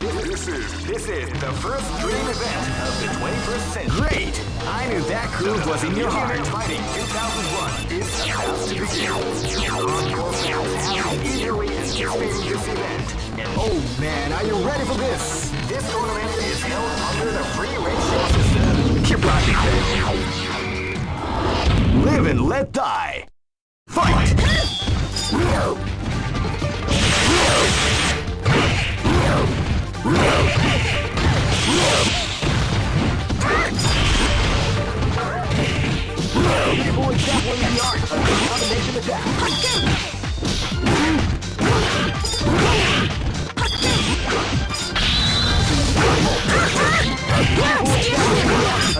This is this is the first dream event of the 21st century. Great! I knew that groove was in your heart. Fighting 2001 is about to begin. Hardcore fans have eagerly anticipating this event. Oh man, are you ready for this? This tournament is held under the free ratio system. Keep rocking, baby. Live and let die. Fight! The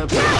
art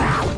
I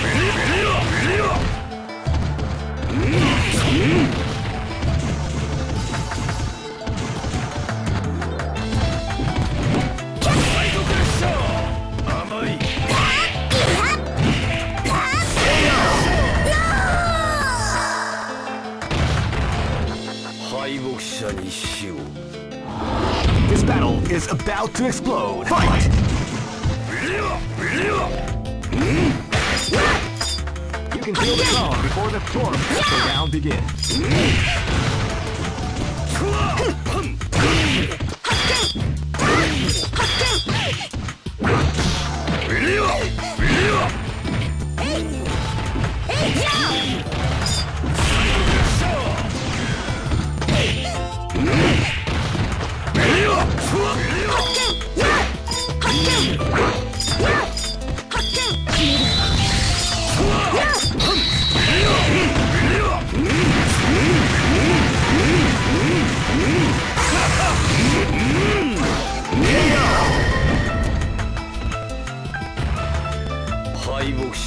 to explore.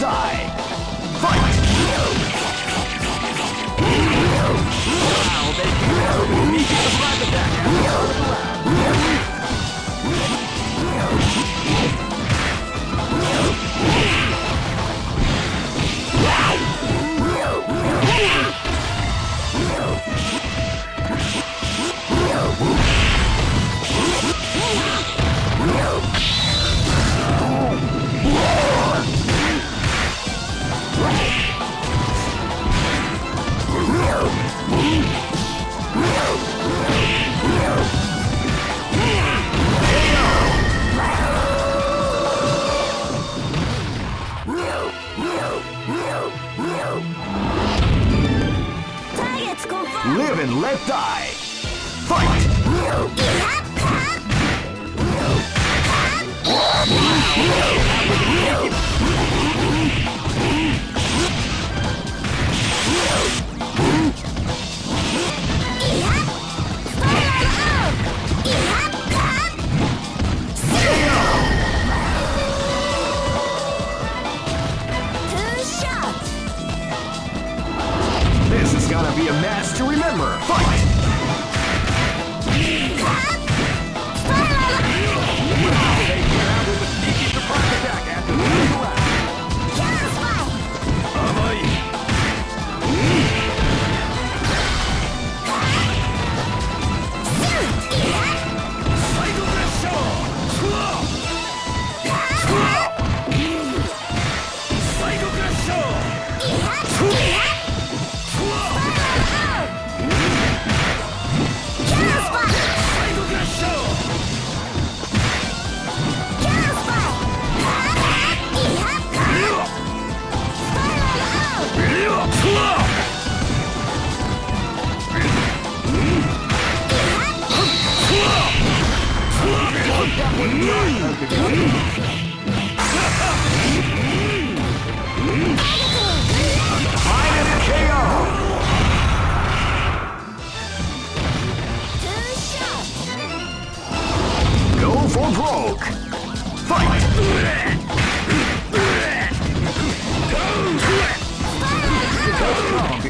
die! Fight! Wow, they survive attack!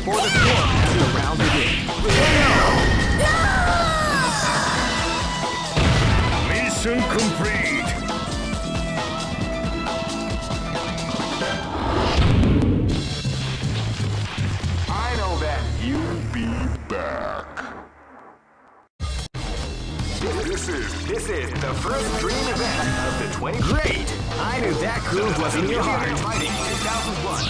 Storm the this is the first dream event of the 20. Great! I knew that groove was in your heart. Fighting 2001.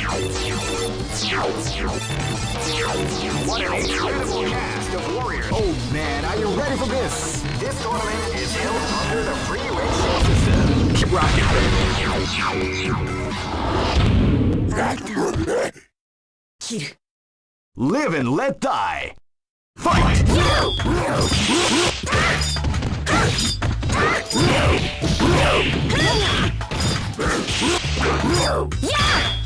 What an incredible cast of warriors! Oh man, are you ready for this? This tournament is held under the free ratio system. Keep rocking, baby. 切る Live and let die. Fight! This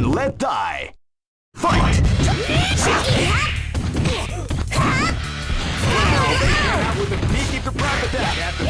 And let die. Fight! Out with a sneaky surprise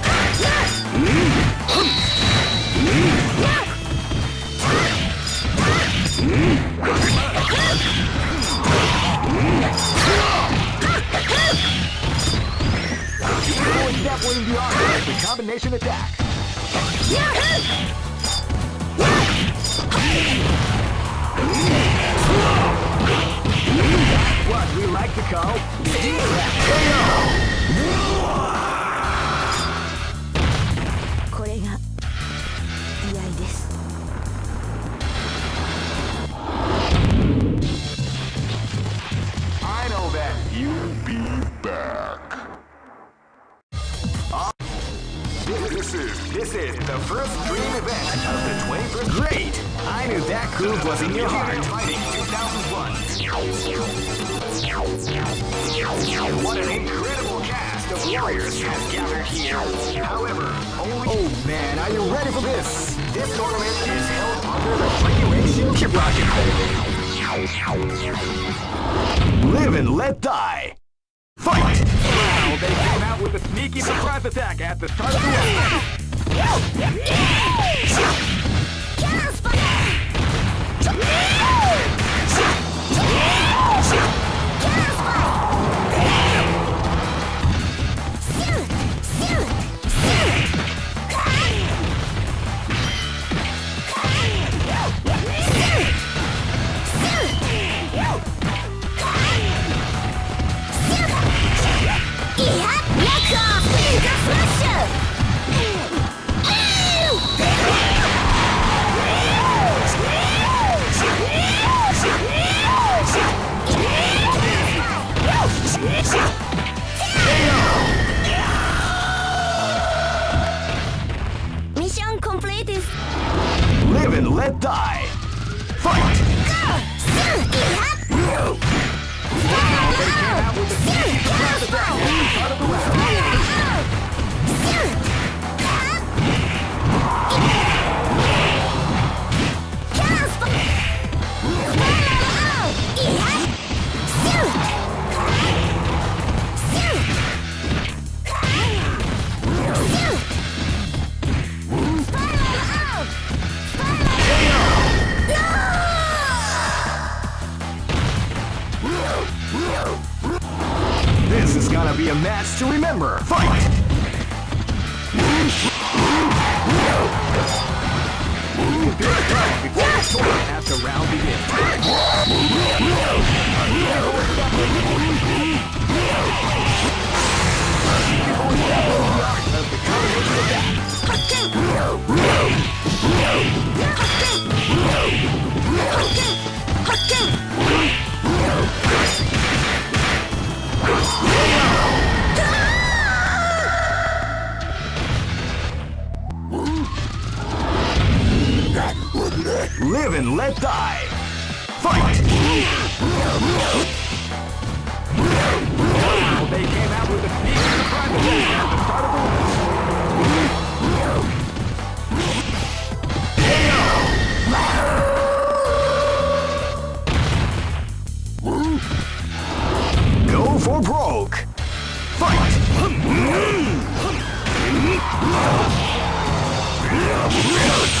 The combination attack. What we like to call KO. This is the first dream event of the 21st. Great! I knew that groove was in your heart. Fighting 2001. What an incredible cast of warriors has gathered here. However, only oh man, are you ready for this? This tournament is held under the regulation. Keep rocking, baby. Live and let die. Fight! Well, they came out with a sneaky surprise attack at the start of the round. Mission Live and let die. Fight! They came out with a. Go for broke. Fight! the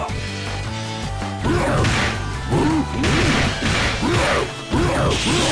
Yeah!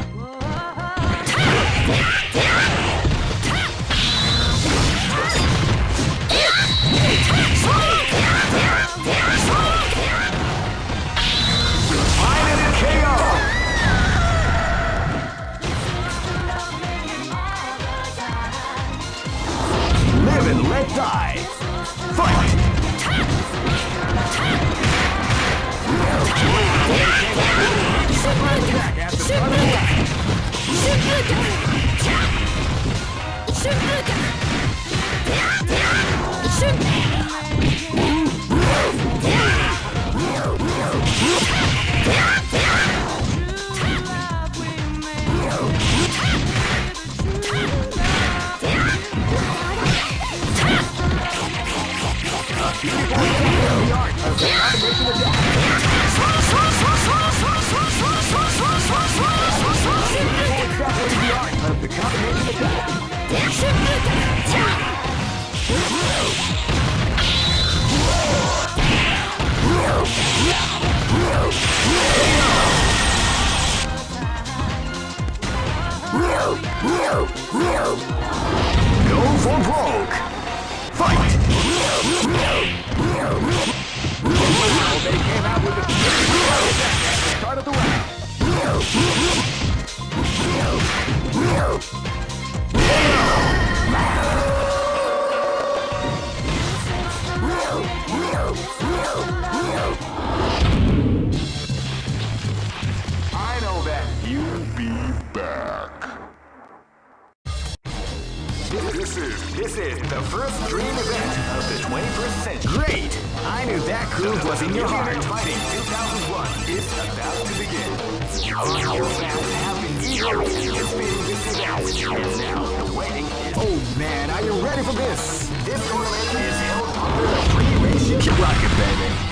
Live and let die. Fight! Go for broke. Fight! They came out with the start of the round. This is this is the first dream event of the 21st century. Great! I knew that groove was in your heart. Fighting 2001 is about to begin. Hardcore fans have been eagerly anticipating this event, and now the waiting is. Oh man, are you ready for this? This tournament is held under the free ratio. Keep rocking, baby.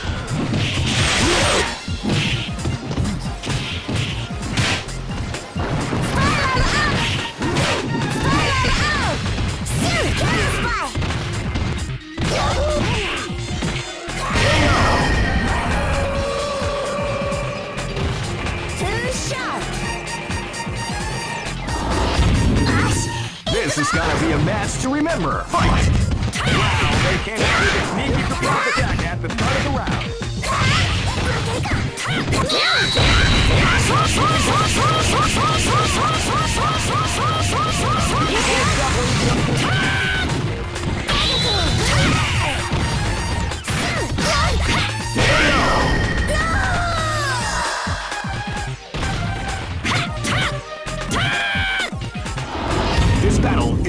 start of the round. match to remember. Fight! Wow, they out with a sneaky surprise attack at the start of the round.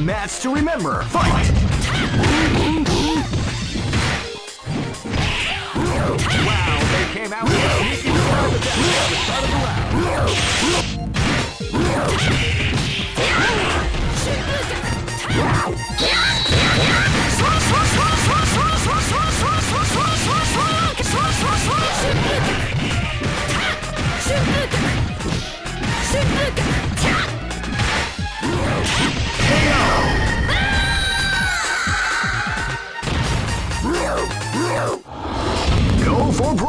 match to remember. Fight! Wow, they came out with a sneaky attack at the start of the round.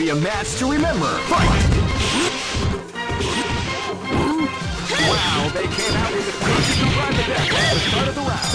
be a match to remember. Fight! Wow, they came out with a sneaky surprise attack at the start of the round.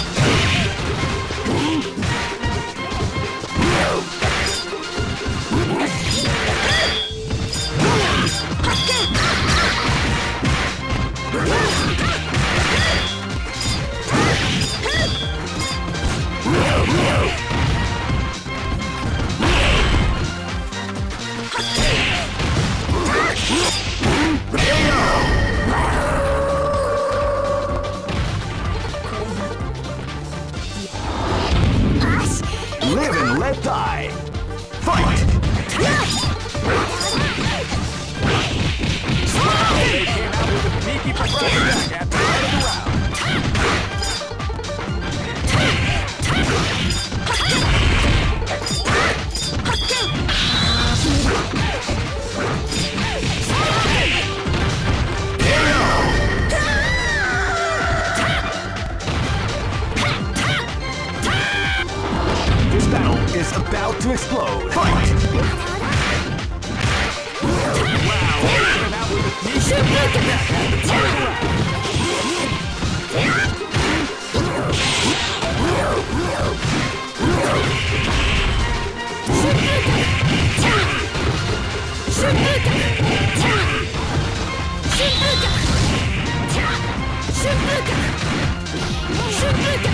風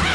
化